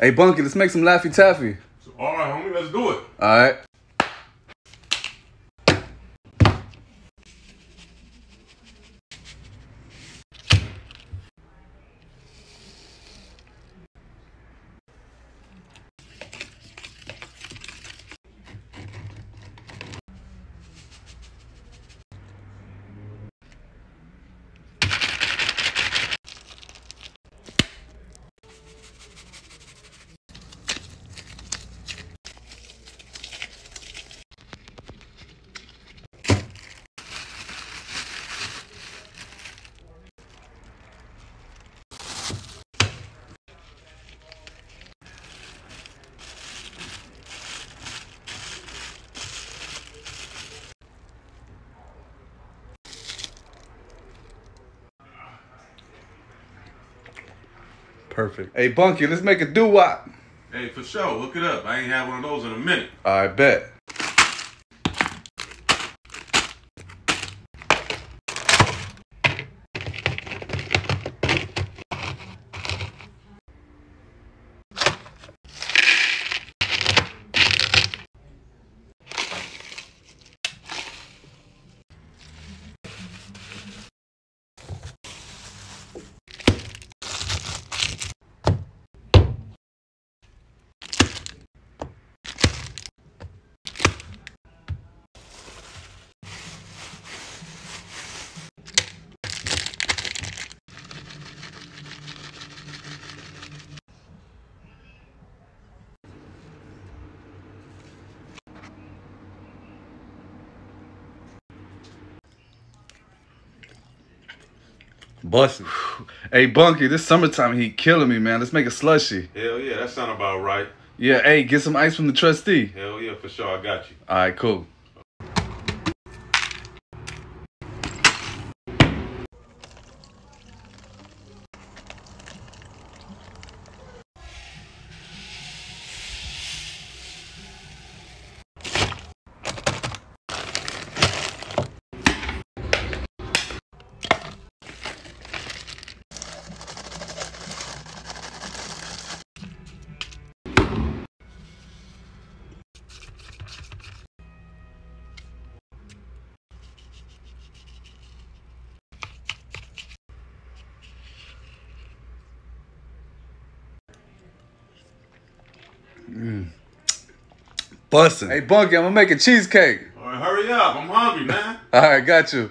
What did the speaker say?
Hey, Bunky, let's make some Laffy Taffy. So, all right, homie, let's do it. All right. Perfect. Hey, Bunky, let's make a doo wop. Hey, for sure, look it up. I ain't had one of those in a minute. I bet. Busting. Hey, Bunky, this summertime heat killing me, man. Let's make a slushy. Hell yeah, that sound about right. Yeah, hey, get some ice from the trustee. Hell yeah, for sure, I got you. All right, cool. Busting. Hey, Bunky, I'm gonna make a cheesecake. All right, hurry up. I'm hungry, man. All right, got you.